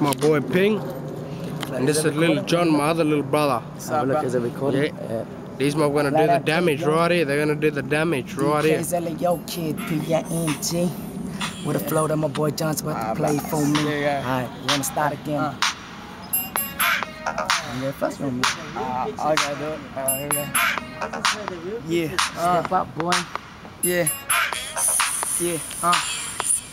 This my boy Ping. And this is little John, my other little brother. Have a look, is it recording? Yeah. These my gonna do the damage right here. They're gonna do the damage right here. DK's Yo Kid, P-I-N-G. With a flow that my boy John's about to play for me. Yeah, yeah. Alright, you wanna start again? Uh. Yeah, first one. Uh, I gotta do it. Uh, here we go. Yeah. Uh, Step up, boy. yeah. Yeah. Uh.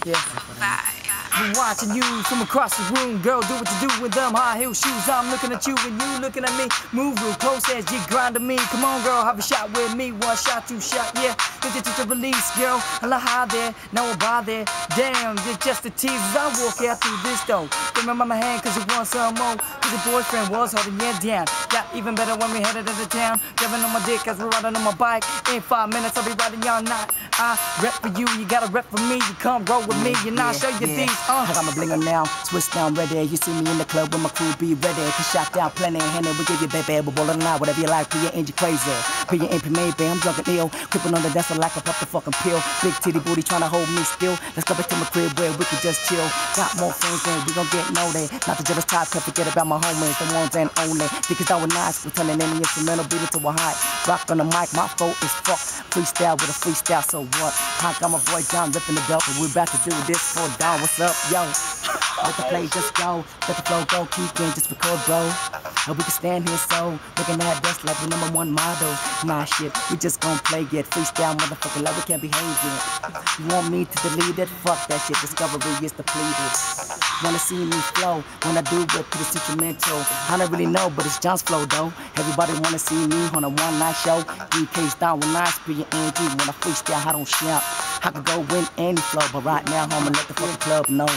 Yeah. Been watching you from across the room, girl. Do what you do with them high heel shoes. I'm looking at you and you looking at me. Move real close as you grind to me. Come on, girl, have a shot with me. One shot, two shot, yeah. Get to release, girl. I like how there, no bother. Damn, you're just a tease as I walk out through this door. Remember my hand, cause you want some more. Cause your boyfriend was holding you down. Got even better when we headed into town. Grabbing on my dick as we're riding on my bike. In five minutes, I'll be riding y'all night. I rep for you, you gotta rep for me. You come roll with me, and I'll show you these. Uh. I'm a blinger now, switch down ready. You see me in the club with my crew, be ready. Cause shot down plenty, Henny, we give you baby, but rollin' out, whatever you like, be your engine crazy. Be your MP maybe, I'm drunk and ill. Creeping on the desk like I pop the fucking pill. Big titty booty tryna hold me still. Let's go back to my crib where we can just chill. Got more friends than we gon' get that. Not the jealous type, can't forget about my homies, the ones and only. Because I was nice, we turning any instrumental beat into a high. Rock on the mic, my flow is fuck. Freestyle with a freestyle, so what? I got my boy John ripping the belt, and we're about to do this for down. What's up, yo? Let the play just go, let the flow go, keep in, just record, bro. And we can stand here so, looking at us like the number one model. Nah, shit, we just gon' play it. Freestyle, motherfucker, like we can't behave. You want me to delete it? Fuck that shit, discovery is depleted. Wanna see me flow, when I do it to the instrumental. I don't really know, but it's John's flow though. Everybody wanna see me on a one night show. DK's down when I speak and when I freestyle, I don't shout. I could go win any flow, but right now, I'ma let the fucking club know.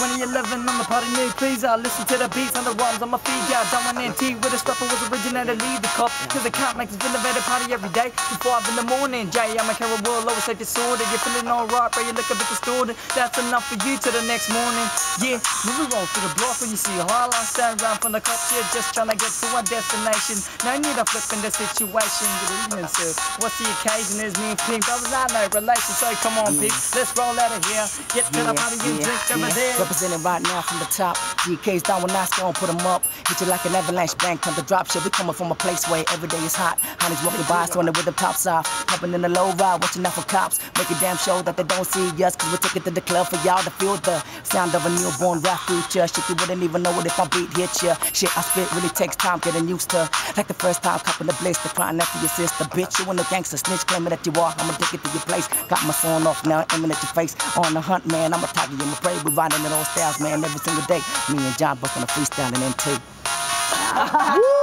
2011 on the party new please I listen to the beats on the rhymes on my feet. Yeah, Down and T with a strapper was originally lead the cup Cause the count makes innovative party every day. Before five in the morning Jay, I'm a carry world always take disorder You're feeling alright, but you look a bit distorted. That's enough for you till the next morning. Yeah, moving on to the block when you see a I stand around from the cops. Yeah, just trying to get to our destination. No need of flipping the situation. Good evening, sir. What's the occasion? Is me and Ping. Brothers, I know relation So come on, Ping, let's roll out of here. Get to the party and drink over there Representing right now from the top. GK's down when I gon' put them up. Hit you like an avalanche bank, come to drop shit. We coming from a place where every day is hot. Honeys walking by, throwing it with the tops off. Pumping in the low ride, watching out for cops. Make a damn show that they don't see us, cause we take it to the club for y'all to feel the sound of a newborn rap future. Shit, you wouldn't even know it if my beat hit ya. Shit, I spit really takes time getting used to. Like the first time cupping the bliss, the crying after your sister. Bitch, you in the gangster snitch, claiming that you are. I'ma take it to your place. Got my song off now, aiming at your face. On the hunt, man, I'm a tiger, I'm a prey. We riding in all styles, man, every single day. Me and John busting a freestyle and then two.